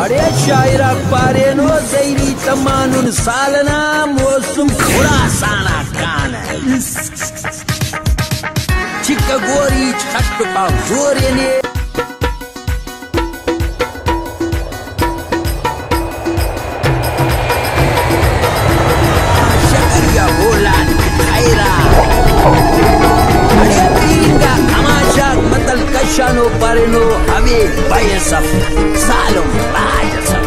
अरे शायरा पारे नो जैरी तमान साल सालना मोसुम खुरा साना कान। चिक गोरी छट पाव जोरे ने। हामी भएसम्म सालौँ राजा